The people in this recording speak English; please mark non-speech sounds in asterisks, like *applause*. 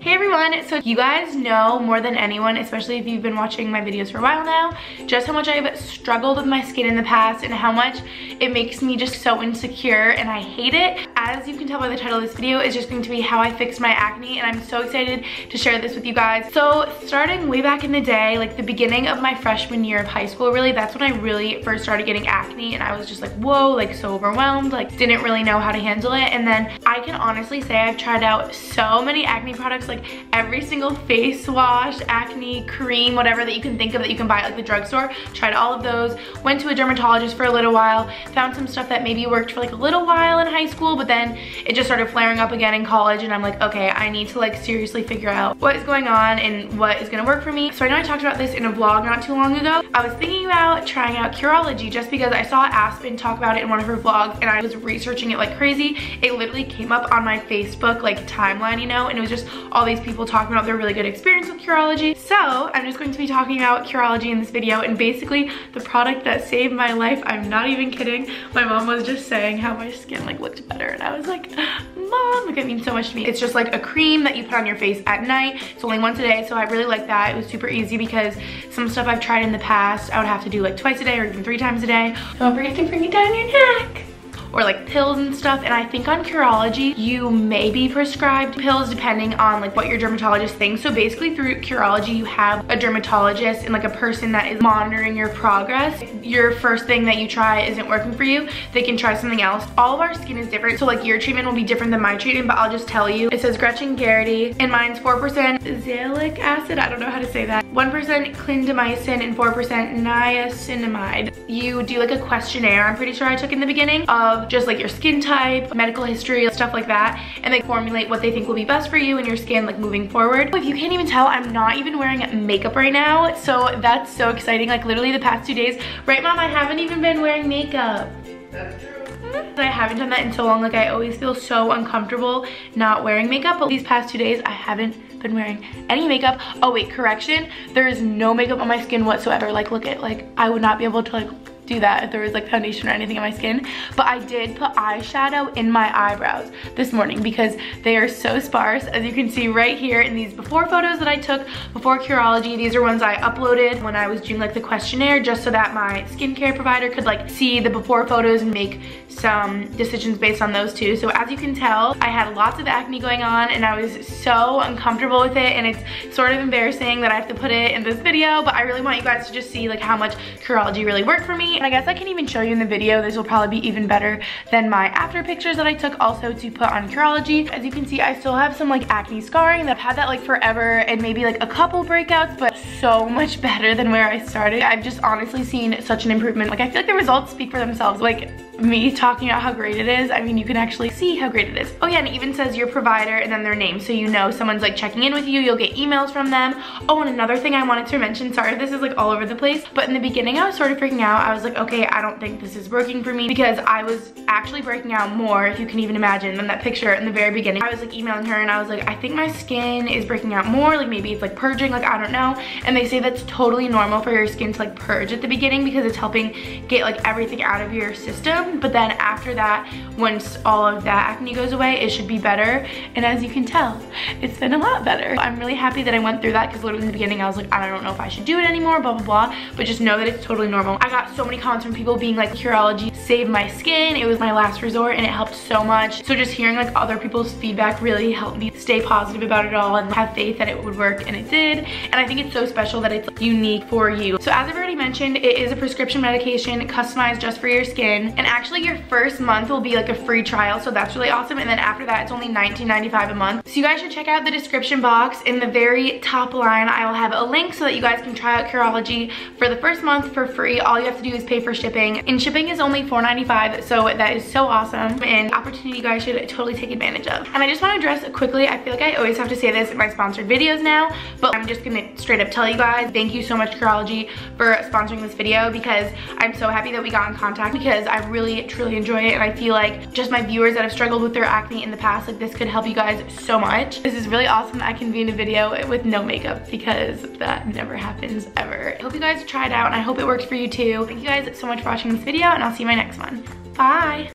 Hey everyone, so you guys know more than anyone, especially if you've been watching my videos for a while now, just how much I've struggled with my skin in the past and how much it makes me just so insecure and I hate it. As you can tell by the title of this video, is just going to be how I fixed my acne and I'm so excited to share this with you guys. So starting way back in the day, like the beginning of my freshman year of high school, really, that's when I really first started getting acne and I was just like, whoa, like so overwhelmed, like didn't really know how to handle it. And then I can honestly say I've tried out so many acne products like every single face wash, acne cream, whatever that you can think of that you can buy at like the drugstore. Tried all of those. Went to a dermatologist for a little while. Found some stuff that maybe worked for like a little while in high school, but then it just started flaring up again in college and I'm like, okay, I need to like seriously figure out what is going on and what is gonna work for me. So I know I talked about this in a vlog not too long ago. I was thinking about trying out Curology just because I saw Aspen talk about it in one of her vlogs and I was researching it like crazy. It literally came up on my Facebook like timeline, you know, and it was just all these people talking about their really good experience with Curology. So I'm just going to be talking about Curology in this video and basically the product that saved my life. I'm not even kidding. My mom was just saying how my skin like looked better and I was like, mom, like it means so much to me. It's just like a cream that you put on your face at night. It's only once a day, so I really like that. It was super easy because some stuff I've tried in the past, I would have to do like twice a day or even three times a day. Don't forget to bring it down your neck or like pills and stuff. And I think on Curology, you may be prescribed pills depending on like what your dermatologist thinks. So basically through Curology, you have a dermatologist and like a person that is monitoring your progress. Your first thing that you try isn't working for you, they can try something else. All of our skin is different. So like your treatment will be different than my treatment, but I'll just tell you. It says Gretchen Geraghty and mine's 4% azelaic acid. I don't know how to say that. 1% clindamycin and 4% niacinamide. You do like a questionnaire, I'm pretty sure I took in the beginning of just like your skin type, medical history, stuff like that. And they formulate what they think will be best for you and your skin like moving forward. If you can't even tell, I'm not even wearing makeup right now. So that's so exciting. Like literally the past two days, right mom, I haven't even been wearing makeup. That's true. I haven't done that in so long. Like I always feel so uncomfortable not wearing makeup. But these past two days, I haven't been wearing any makeup. Oh wait, correction. There is no makeup on my skin whatsoever. Like look at, like I would not be able to like do that if there was like foundation or anything on my skin. But I did put eyeshadow in my eyebrows this morning because they are so sparse. As you can see right here in these before photos that I took before Curology, these are ones I uploaded when I was doing like the questionnaire just so that my skincare provider could like see the before photos and make some decisions based on those too. So as you can tell, I had lots of acne going on and I was so uncomfortable with it and it's sort of embarrassing that I have to put it in this video, but I really want you guys to just see like how much Curology really worked for me and I guess I can even show you in the video. This will probably be even better than my after pictures that I took also to put on Curology. As you can see, I still have some like acne scarring. That I've had that like forever and maybe like a couple breakouts, but so *laughs* much better than where I started. I've just honestly seen such an improvement. Like I feel like the results speak for themselves. Like me talking about how great it is, I mean, you can actually see how great it is. Oh yeah, and it even says your provider and then their name. So you know someone's like checking in with you, you'll get emails from them. Oh, and another thing I wanted to mention, sorry this is like all over the place, but in the beginning I was sort of freaking out. I was like, okay, I don't think this is working for me because I was actually breaking out more, if you can even imagine, than that picture in the very beginning. I was like emailing her and I was like, I think my skin is breaking out more, like maybe it's like purging, like I don't know. And they say that's totally normal for your skin to like purge at the beginning because it's helping get like everything out of your system but then after that, once all of that acne goes away, it should be better. And as you can tell, it's been a lot better. I'm really happy that I went through that because literally in the beginning I was like, I don't know if I should do it anymore, blah, blah, blah. But just know that it's totally normal. I got so many comments from people being like, Curology saved my skin. It was my last resort and it helped so much. So just hearing like other people's feedback really helped me stay positive about it all and have faith that it would work and it did. And I think it's so special that it's like, unique for you. So as I've already mentioned, it is a prescription medication customized just for your skin. And actually your first month will be like a free trial, so that's really awesome. And then after that, it's only $19.95 a month. So you guys should check out the description box. In the very top line, I will have a link so that you guys can try out Curology for the first month for free. All you have to do is pay for shipping. And shipping is only $4.95, so that is so awesome. And opportunity you guys should totally take advantage of. And I just want to address quickly, I feel like I always have to say this in my sponsored videos now, but I'm just gonna straight up tell you guys, thank you so much Curology for sponsoring this video because I'm so happy that we got in contact because I really truly enjoy it. And I feel like just my viewers that have struggled with their acne in the past like this could help you guys so much. This is really awesome that I can be in a video with no makeup because that never happens ever. I hope you guys try it out and I hope it works for you too. Thank you guys so much for watching this video and I'll see you in my next one. Bye